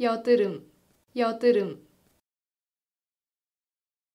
여드름, 여드름.